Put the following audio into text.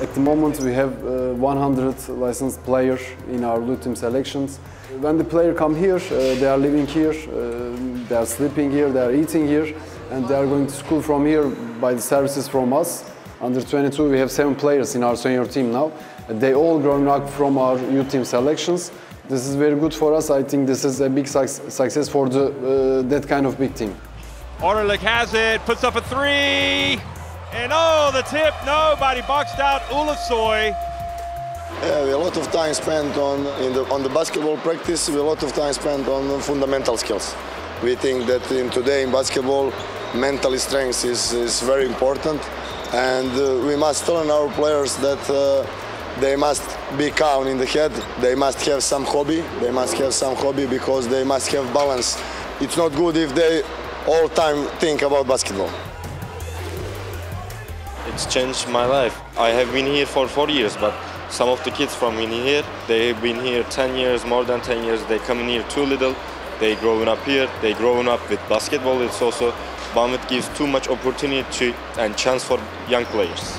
At the moment, we have uh, 100 licensed players in our blue team selections. When the player come here, uh, they are living here, uh, they are sleeping here, they are eating here, and they are going to school from here by the services from us. Under 22, we have seven players in our senior team now. They all grown up from our youth team selections. This is very good for us. I think this is a big suc- success for the, uh, that kind of big team. Orlik has it, puts up a three, and oh, the tip, nobody boxed out Ulasoy. Yeah, we a lot of time spent on the, on the basketball practice. We a lot of time spent on fundamental skills. We think that in today in basketball, mental strength is, is very important, and uh, we must learn our players that uh, they must be calm in the head. They must have some hobby. They must have some hobby because they must have balance. It's not good if they all time think about basketball. It's changed my life. I have been here for four years, but some of the kids from in here, they have been here 10 years, more than 10 years. They come in here too little. They growing up here. They growing up with basketball. It's also Banvit gives too much opportunity and chance for young players.